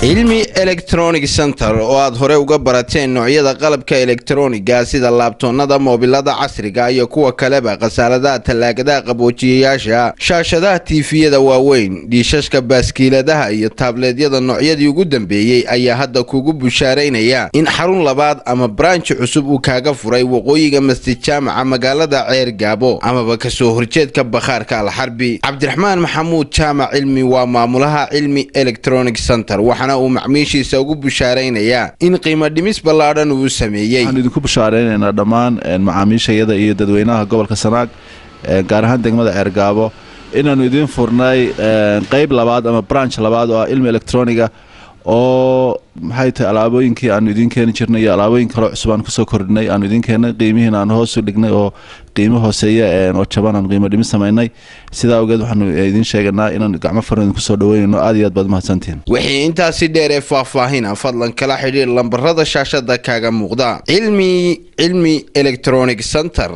cilmi electronic center oo aad hore uga barateen noocyada qalabka elektroniga sida laabtoonnada moobilada casriga iyo kuwa kaleba khasaaladaha tallaagadaha qaboojiyayaasha shaashadaha tiifiyada waaweyn dhiishashka baaskiiladaha iyo taableedyada noocyadii ugu dambeeyey ayaa hadda kugu bushaaraynaya in xarun labaad ama branji cusub uu kaaga furay waqooyiga masjid jaamaca magaalada ceer gaabo amaba ka soo horjeedka bakhaarka alxarbi. Cabdiraxmaan maxamuud jaamac cilmi waa maamulaha cilmi electronic center waxaana uu macmiishiisa ugu bushaaraynayaa in qiimo dhimis ballaadhan uu sameeyey. Waxaan idinku bushaaraynaynaa dhammaan macaamiishayada iyo dadweynaha gobolka sanaag gaar ahaan degmada ceergaabo inaannu idiin furnay qeyb labaad ama branch labaad oo ah ilmi electroniga oo maxay tahay alaabooyinkii aanu idiin keeni jirnay iyo alaabooyin kaloo cusub aan ku soo kordhinay aanu idiin keennay qiimihiina aan hoosu dhignay oo qiimo hooseeya oo jaban aan qiimo dhimis samaynay. Sidaa awgeed waxaanu idiin sheeganaa inaan gacmo faran idinku soo dhaweynayno aad iyo aad baad mahadsantihiin wixii intaasi dheer ee faahfaahina fadlan kala xidhiir lambarada shaashada kaaga muuqda. Cilmi cilmi electronic center